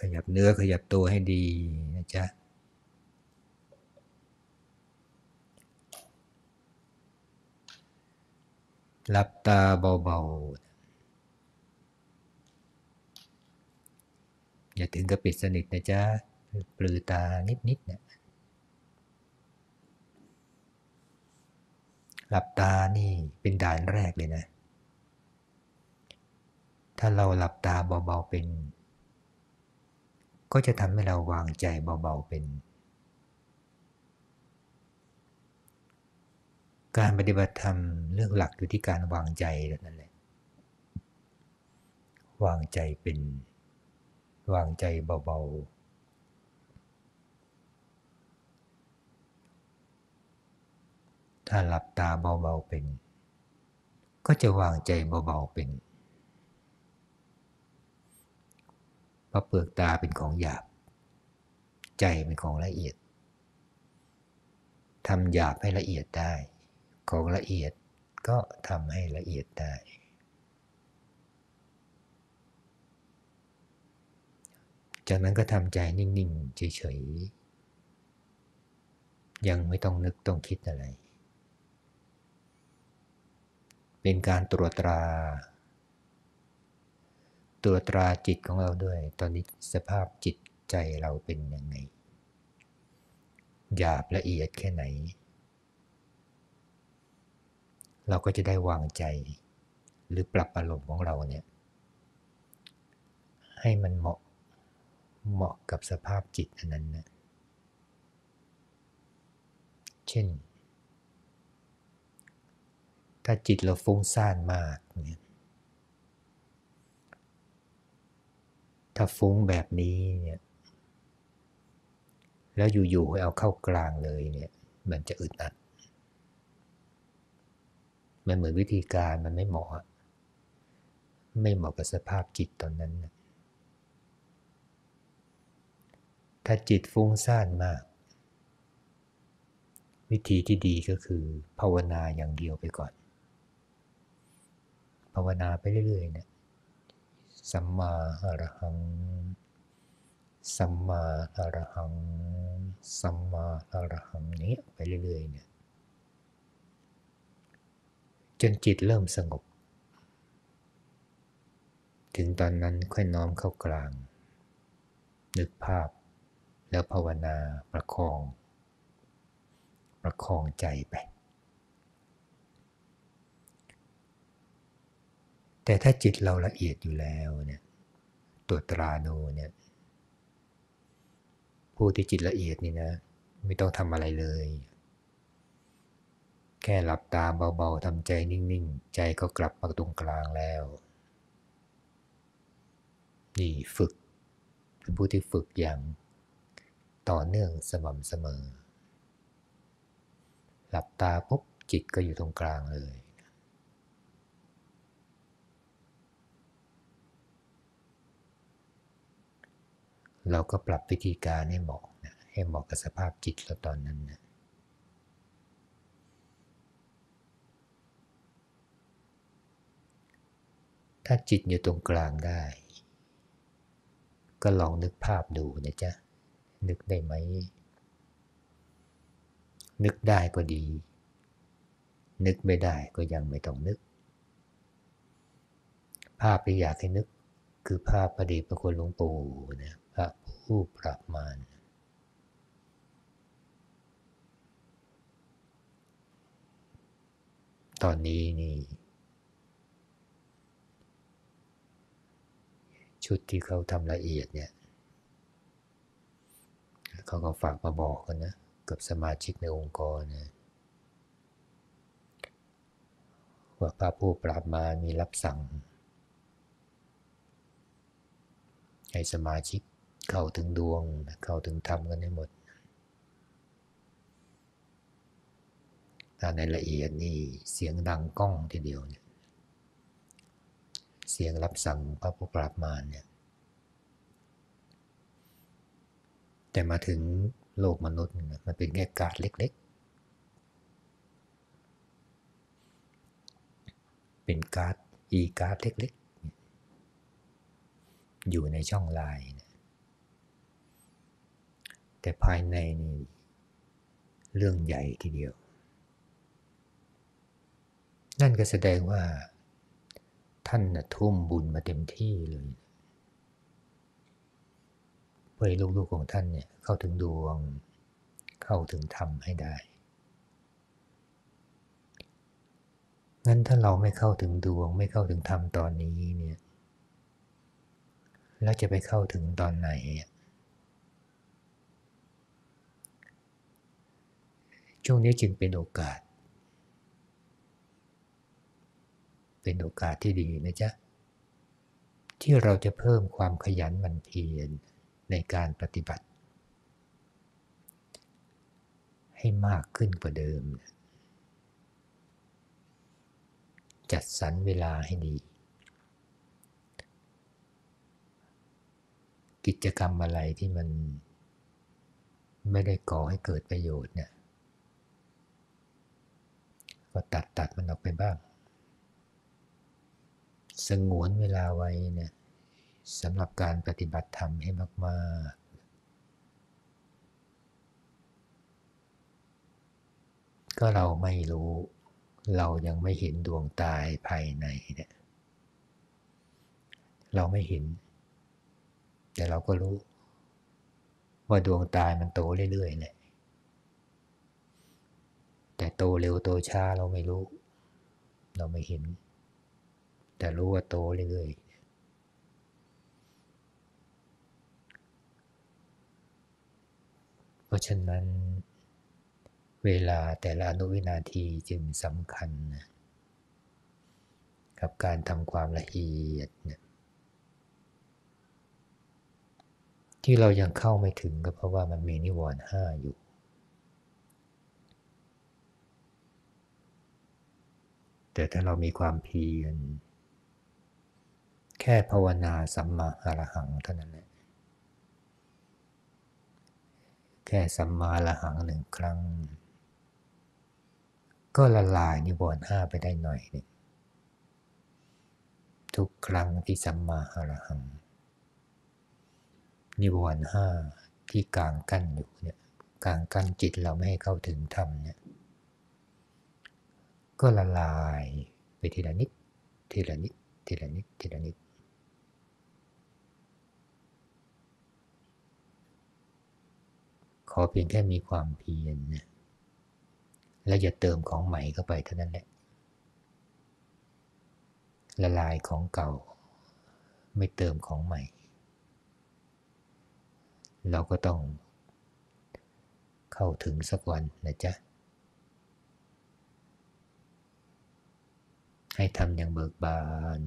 ขยับเนื้อขยับตัวให้ดีนะจ๊ะหลับตาเบาๆ อย่าถึงกับปิดสนิทนะจ๊ะปลือตานิดๆเนี่ยหลับตานี่เป็นด่านแรกเลยนะ ถ้าเราหลับตาเบาๆเป็น ก็จะทำให้เราวางใจเบาๆเป็น การปฏิบัติธรรมเรื่องหลักอยู่ที่การวางใจนั่นแหละ วางใจเป็น วางใจเบาๆถ้าหลับตาเบาๆเป็น ก็จะวางใจเบาๆเป็น เพราะเปลือกตาเป็นของหยาบ ใจเป็นของละเอียดทำหยาบให้ละเอียดได้ ของละเอียดก็ทำให้ละเอียดได้ จากนั้นก็ทำใจนิ่งๆเฉยๆ ยังไม่ต้องนึกต้องคิดอะไร เป็นการตรวจตรา ตรวตราจิตของเราด้วย ตอนนี้สภาพจิตใจเราเป็นยังไงหยาบละเอียดแค่ไหน เราก็จะได้วางใจหรือปรับอารมณ์ของเราเนี่ยให้มันเหมาะเหมาะกับสภาพจิตอันนั้นนะเช่น ถ้าจิตเราฟุ้งซ่านมากเนี่ย ถ้าฟุ้งแบบนี้เนี่ย แล้วอยู่ๆเอาเข้ากลางเลยเนี่ย มันจะอึดอัด มันเหมือนวิธีการมันไม่เหมาะ ไม่เหมาะกับสภาพจิตตอนนั้น ถ้าจิตฟุ้งซ่านมาก วิธีที่ดีก็คือภาวนาอย่างเดียวไปก่อน ภาวนาไปเรื่อยๆเนี่ย สัมมาอรหัง สัมมาอรหัง สัมมาอรหังนี้ไปเรื่อยๆเนี่ย จนจิตเริ่มสงบ ถึงตอนนั้นค่อยน้อมเข้ากลาง นึกภาพแล้วภาวนาประคอง ประคองใจไป แต่ถ้าจิตเราละเอียดอยู่แล้วเนี่ยตัวตราโนเนี่ยผู้ที่จิตละเอียดนี่นะ ไม่ต้องทำอะไรเลย แค่หลับตาเบาๆทำใจนิ่งๆ ใจก็กลับมาตรงกลางแล้ว นี่ฝึกเป็นผู้ที่ฝึกอย่างต่อเนื่องสม่ำเสมอ หลับตาปุ๊บจิตก็อยู่ตรงกลางเลย เราก็ปรับวิธีการให้เหมาะนะให้เหมาะกับสภาพจิตเราตอนนั้นนะถ้าจิตอยู่ตรงกลางได้ ก็ลองนึกภาพดูนะจ๊ะ นึกได้ไหม นึกได้ก็ดี นึกไม่ได้ก็ยังไม่ต้องนึก ภาพที่อยากให้นึกคือภาพพระเดชพระคุณหลวงปู่นะพระ ผู้ปราบมารตอนนี้นี่ ชุดที่เขาทำละเอียดเนี่ย เขาก็ฝากมาบอกกันนะ กับสมาชิกในองค์กรนะว่าพระผู้ปราบมารมีรับสั่งให้สมาชิก เข้าถึงดวง เข้าถึงธรรมกันให้หมด ถ้าในละเอียดนี่เสียงดังก้องทีเดียวเนี่ยเสียงรับสั่งพระผู้ปราบมารเนี่ย แต่มาถึงโลกมนุษย์มันเป็นแค่การเล็ก ๆ เป็นการ์ดอีการ์ดเล็ก ๆ อยู่ในช่องลน์ แต่ภายในนี่เรื่องใหญ่ทีเดียว นั่นก็แสดงว่า ท่านนะทุ่มบุญมาเต็มที่เลยเพื่อให้ลูกๆของท่านเนี่ยเข้าถึงดวง เข้าถึงธรรมให้ได้งั้นถ้าเราไม่เข้าถึงดวง ไม่เข้าถึงธรรมตอนนี้เนี่ย แล้วจะไปเข้าถึงตอนไหนอะ ช่วงนี้จึงเป็นโอกาส เป็นโอกาสที่ดีนะจ๊ะ ที่เราจะเพิ่มความขยันหมั่นเพียรในการปฏิบัติ ให้มากขึ้นกว่าเดิม จัดสรรเวลาให้ดี กิจกรรมอะไรที่มันไม่ได้ก่อให้เกิดประโยชน์เนี่ย ก็ตัดตัดมันออกไปบ้าง สงวนเวลาไว้เนี่ยสำหรับการปฏิบัติธรรมให้มากๆ ก็เราไม่รู้ เรายังไม่เห็นดวงตายภายในเนี่ยเราไม่เห็น แต่เราก็รู้ ว่าดวงตายมันโตเรื่อยๆแหละ แต่โตเร็วโตช้าเราไม่รู้ เราไม่เห็น แต่รู้ว่าโตเรื่อยๆเพราะฉะนั้น เวลาแต่ละอนุวินาทีจึงสำคัญนะกับการทำความละเอียดเนี่ยที่เรายังเข้าไม่ถึงก็เพราะว่ามันมีนิวรณ์ห้าอยู่ แต่ถ้าเรามีความเพียรแค่ภาวนาสัมมาอรหังเท่านั้นแหละ แค่สัมมาอรหังหนึ่งครั้ง ก็ละลายนิวรณ์ห้าไปได้หน่อยหนึ่งทุกครั้งที่สัมมาอรหัง นิวรณ์ห้าที่กลางกั้นอยู่เนี่ยกลางกั้นจิตเราไม่ให้เข้าถึงธรรมเนี่ย ก็ละลายไปทีละนิด ทีละนิด ทีละนิด ทีละนิด ขอเพียงแค่มีความเพียรนะและอย่าเติมของใหม่เข้าไปเท่านั้นแหละ ละลายของเก่า ไม่เติมของใหม่ เราก็ต้องเข้าถึงสักวันนะจ๊ะ ให้ทำอย่างเบิกบาน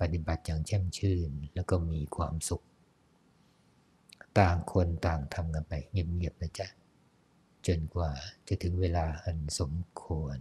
ปฏิบัติอย่างแช่มชื่น แล้วก็มีความสุข ต่างคนต่างทำกันไปเงียบๆนะจ๊ะ จนกว่าจะถึงเวลาอันสมควร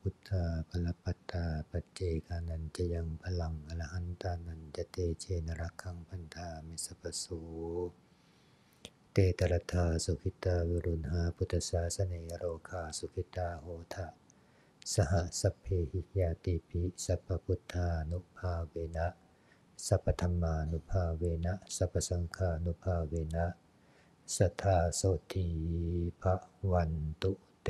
พุทธา พะลัปปัตตาปัจเจกานัญจะยัง พะลัง อะระหันตานัญจะเตเชนะ รักขังพันธามิสัพพะโสเต อัตถะลัทธาสุขิตาวิรุฬหาพุทธะสาสะเน อะโรคาสุขิตาโหถะ สะหะ สัพเพหิ ญาติภิสัพพะพุทธานุภาเวนะสัพพะธัมมานุภาเวนะสัพพะสังฆานุภาเวนะสะทาโสทีภวันตุเต